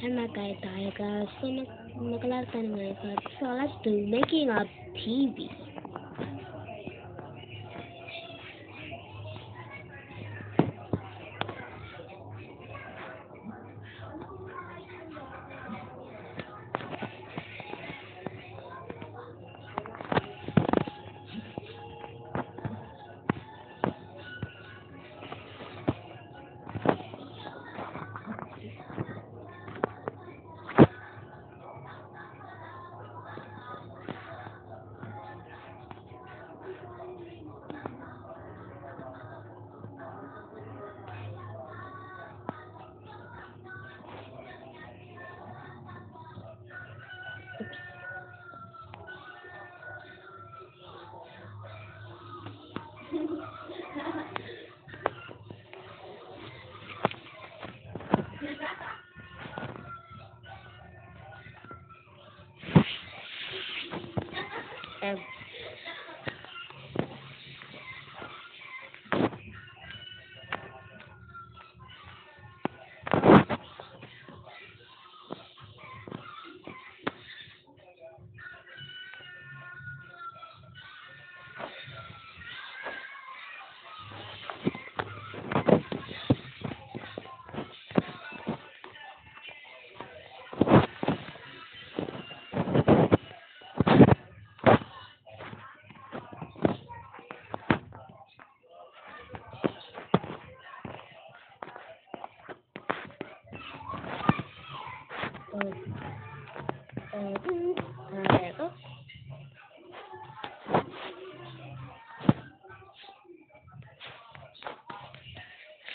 Guys, tayo guys. So, ng Minecraft. So, let's do making a TV. Um,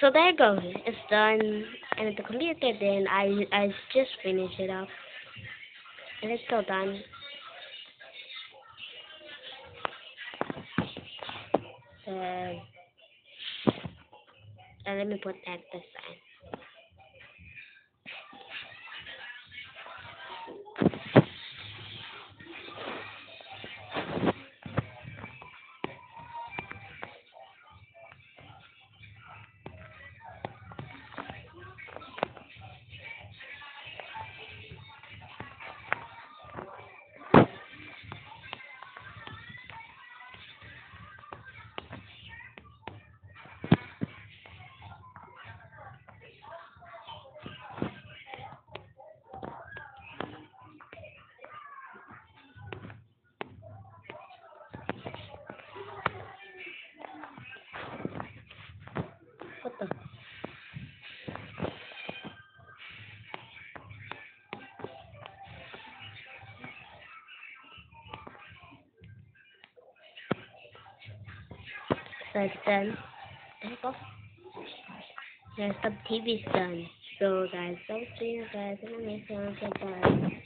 So there you go. It's done. And the computer then I I just finished it up. And it's still done. Uh, and let me put that this. So it's done. There you go. Yes, the TV's done. So guys, don't see you guys in the next one. Goodbye.